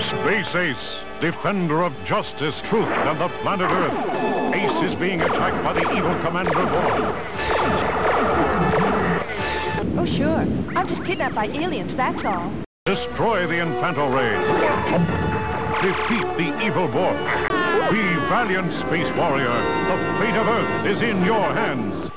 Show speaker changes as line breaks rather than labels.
Space Ace, defender of justice, truth, and the planet Earth. Ace is being attacked by the evil Commander Borf.
Oh, sure. I'm just kidnapped by aliens, that's all.
Destroy the Infanto Ray. Defeat the evil Borf. Be valiant, Space Warrior. The fate of Earth is in your hands.